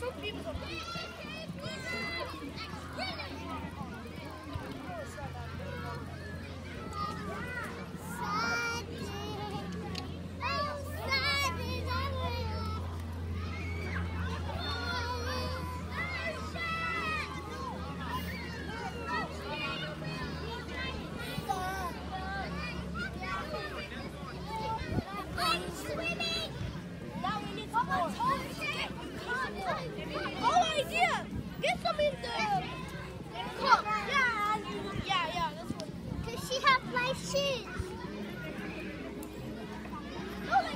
Stop, liebe Sonne. shoes. Oh,